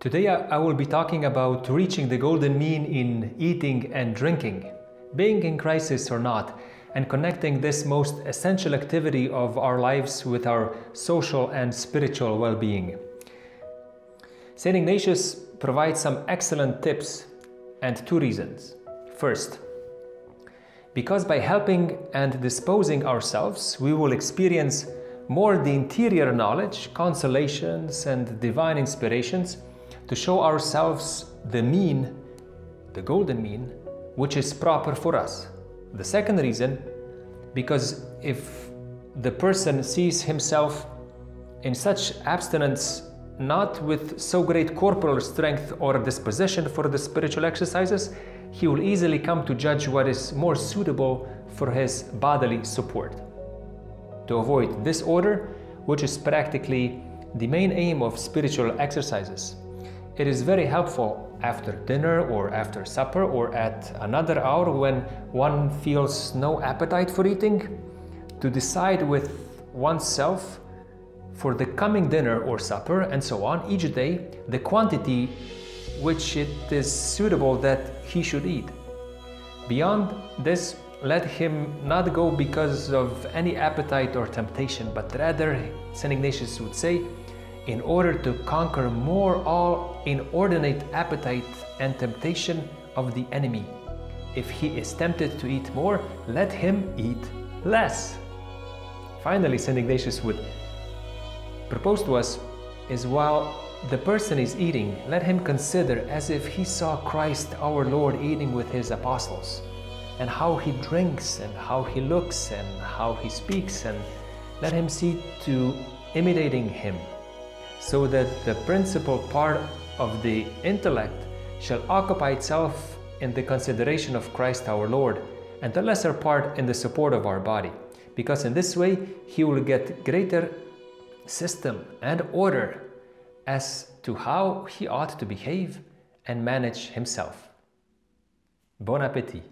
Today I will be talking about reaching the golden mean in eating and drinking, being in crisis or not, and connecting this most essential activity of our lives with our social and spiritual well being. St. Ignatius provides some excellent tips and two reasons. First, because by helping and disposing ourselves, we will experience more the interior knowledge, consolations, and divine inspirations to show ourselves the mean, the golden mean, which is proper for us. The second reason, because if the person sees himself in such abstinence, not with so great corporal strength or disposition for the spiritual exercises, he will easily come to judge what is more suitable for his bodily support. To avoid this order, which is practically the main aim of spiritual exercises, it is very helpful after dinner or after supper or at another hour when one feels no appetite for eating to decide with oneself for the coming dinner or supper and so on each day the quantity which it is suitable that he should eat. Beyond this, let him not go because of any appetite or temptation, but rather, St. Ignatius would say, in order to conquer more all inordinate appetite and temptation of the enemy. If he is tempted to eat more, let him eat less. Finally, St. Ignatius would propose to us is while the person is eating, let him consider as if he saw Christ our Lord eating with his apostles, and how he drinks, and how he looks, and how he speaks, and let him see to imitating him, so that the principal part of the intellect shall occupy itself in the consideration of Christ our Lord, and the lesser part in the support of our body, because in this way he will get greater system and order as to how he ought to behave and manage himself. Bon appetit!